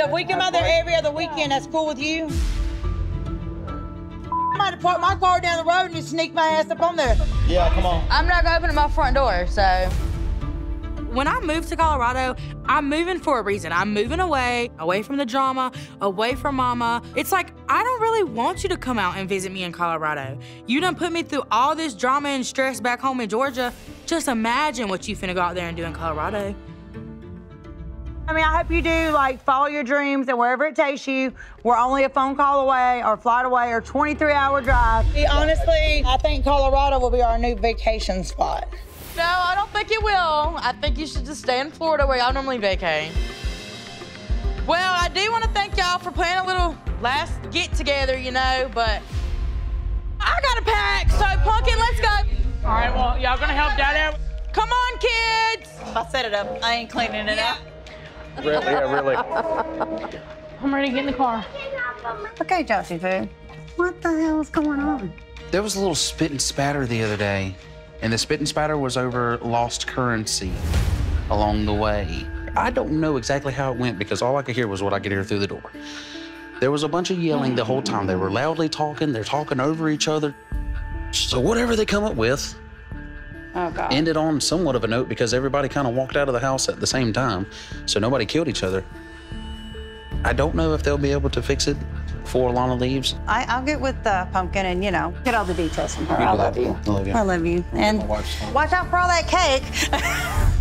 If we come out there every other weekend, that's cool with you? I might have parked my car down the road and just sneak my ass up on there. Yeah, come on. I'm not gonna open my front door, so. When I moved to Colorado, I'm moving for a reason. I'm moving away, away from the drama, away from mama. It's like, I don't really want you to come out and visit me in Colorado. You done put me through all this drama and stress back home in Georgia. Just imagine what you finna go out there and do in Colorado. I mean, I hope you do like follow your dreams and wherever it takes you. We're only a phone call away or flight away or 23 hour drive. Honestly, I think Colorado will be our new vacation spot. No, I don't think it will. I think you should just stay in Florida where y'all normally vacay. Well, I do want to thank y'all for playing a little last get together, you know, but I got to pack, so Pumpkin, let's go. All right, well, y'all gonna help Dad out? Come on, kids. If I set it up, I ain't cleaning it up. Really? Yeah, really. I'm ready to get in the car. Okay, Josie Boo. What the hell is going on? There was a little spit and spatter the other day, and the spit and spatter was over lost currency along the way. I don't know exactly how it went because all I could hear was what I could hear through the door. There was a bunch of yelling the whole time. They were loudly talking, they're talking over each other. So, whatever they come up with, Oh, God. ended on somewhat of a note because everybody kind of walked out of the house at the same time, so nobody killed each other. I don't know if they'll be able to fix it before Lana leaves. I, I'll get with uh, Pumpkin and, you know, get all the details from her. I love you. I love you. I love you. And watch out for all that cake.